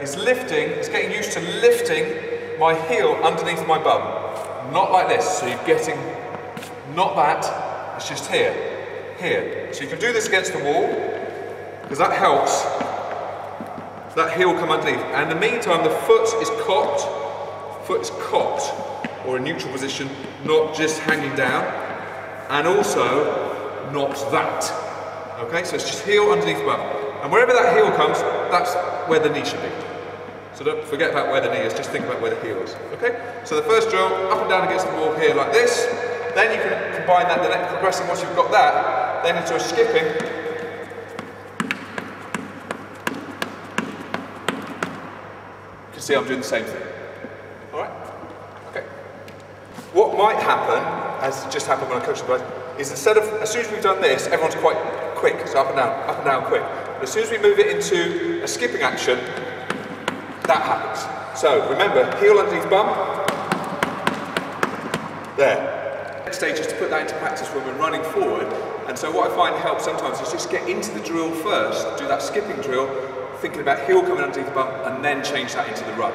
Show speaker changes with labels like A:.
A: is lifting, is getting used to lifting my heel underneath my bum. Not like this, so you're getting, not that, it's just here, here. So you can do this against the wall, because that helps that heel come underneath. And in the meantime, the foot is cocked, foot is cocked, or in neutral position, not just hanging down, and also not that. Okay, so it's just heel underneath bum. And wherever that heel comes, that's where the knee should be. So don't forget about where the knee is, just think about where the heel is. Okay? So the first drill, up and down against the wall here like this. Then you can combine that, the next progressing once you've got that, then into a skipping. You can see I'm doing the same thing. Alright? Okay. What might happen, as just happened when I coached the guys, is instead of, as soon as we've done this, everyone's quite quick, so up and down, up and down quick. But as soon as we move it into a skipping action, that happens. So remember, heel underneath bum. There. Next stage is to put that into practice when we're running forward. And so what I find helps sometimes is just get into the drill first, do that skipping drill, thinking about heel coming underneath the bum, and then change that into the run.